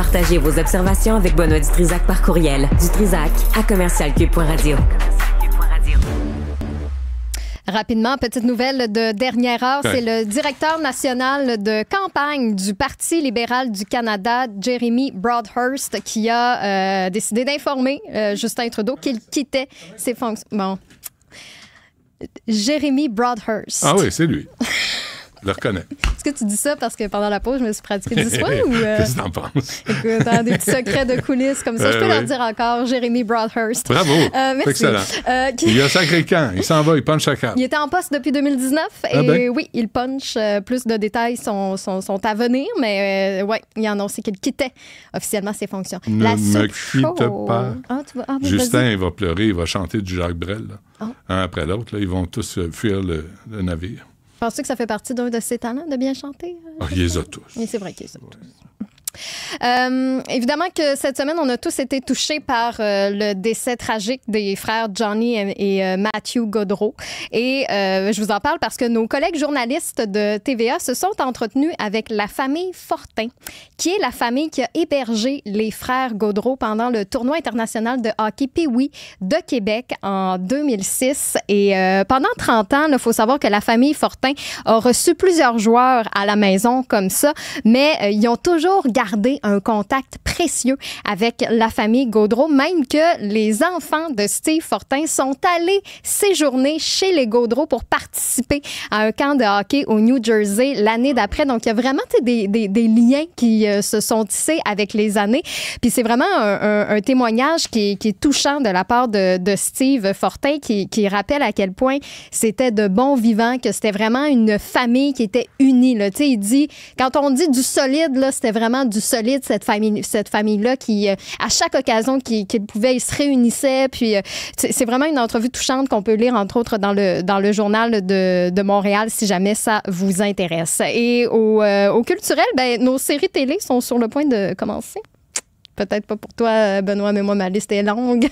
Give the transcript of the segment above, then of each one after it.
Partagez vos observations avec Benoît Dutrisac par courriel. Dutrisac à commercialcube.radio. Rapidement, petite nouvelle de dernière heure, Ouais. c'est le directeur national de campagne du Parti libéral du Canada, Jeremy Broadhurst, qui a euh, décidé d'informer euh, Justin Trudeau qu'il quittait ses fonctions. Bon. Jérémy Broadhurst. Ah oui, c'est lui. Je le reconnais. Est-ce que tu dis ça parce que pendant la pause, je me suis pratiqué du soin ou. euh, Qu'est-ce que t'en penses? Écoute, hein, des petits secrets de coulisses comme ça. je Euh, peux leur dire encore, Jérémy Broadhurst. Bravo. Euh, merci. excellent. Euh, qui- Il a sacré camp. Il s'en va, il punch sa carte. Il était en poste depuis 2019 et Ah ben. oui, il punch. euh, plus de détails sont, sont, sont à venir, mais euh, ouais, il a annoncé qu'il quittait officiellement ses fonctions. Ne La me quitte pas. Ah, tu ah, ben, Justin, il va pleurer, il va chanter du Jacques Brel, là. Un après l'autre. Ils vont tous fuir le, le navire. Penses-tu que ça fait partie d'un de ses talents de bien chanter? Ah, il les a tous. Et c'est vrai qu'il est ça. Euh, évidemment que cette semaine, on a tous été touchés par euh, le décès tragique des frères Johnny et, euh, Matthew Godreau. Et je vous en parle parce que nos collègues journalistes de TVA se sont entretenus avec la famille Fortin, qui est la famille qui a hébergé les frères Godreau pendant le tournoi international de hockey Pee-Wee de Québec en 2006. Et pendant 30 ans, il faut savoir que la famille Fortin a reçu plusieurs joueurs à la maison comme ça, mais ils ont toujours gardé un contact précieux avec la famille Gaudreau, même que les enfants de Steve Fortin sont allés séjourner chez les Gaudreau pour participer à un camp de hockey au New Jersey l'année d'après. Donc, il y a vraiment des, liens qui euh, se sont tissés avec les années. Puis c'est vraiment un, témoignage qui est, touchant de la part de, Steve Fortin qui, rappelle à quel point c'était de bons vivants, que c'était vraiment une famille qui était unie. Là. Il dit, quand on dit du solide, c'était vraiment du solide, cette famille, cette famille-là, qui, euh, à chaque occasion qu'il qu'il pouvait, ils se réunissaient. Puis euh, c'est c'est vraiment une entrevue touchante qu'on peut lire, entre autres, dans le, dans le journal de, de Montréal, si jamais ça vous intéresse. Et au, euh, au culturel, ben, nos séries télé sont sur le point de commencer. Peut-être pas pour toi, Benoît, mais moi, ma liste est longue.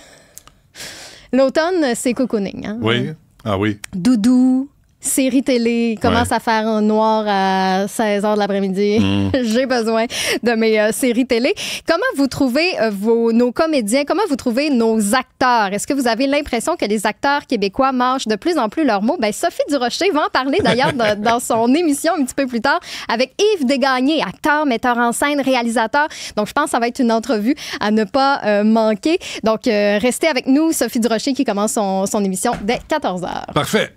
L'automne, c'est cocooning. Hein? Oui. Ah oui. Doudou, série télé, commence Ouais. à faire un noir à 16 h de l'après-midi. Mm. J'ai besoin de mes euh, séries télé. Comment vous trouvez euh, vos, nos comédiens? Comment vous trouvez nos acteurs? Est-ce que vous avez l'impression que les acteurs québécois mâchent de plus en plus leurs mots? Ben, Sophie Durocher va en parler d'ailleurs dans, son émission un petit peu plus tard avec Yves Desgagnés, acteur, metteur en scène, réalisateur. Donc, je pense que ça va être une entrevue à ne pas euh, manquer. Donc, restez avec nous, Sophie Durocher qui commence son, son émission dès 14 h. Parfait.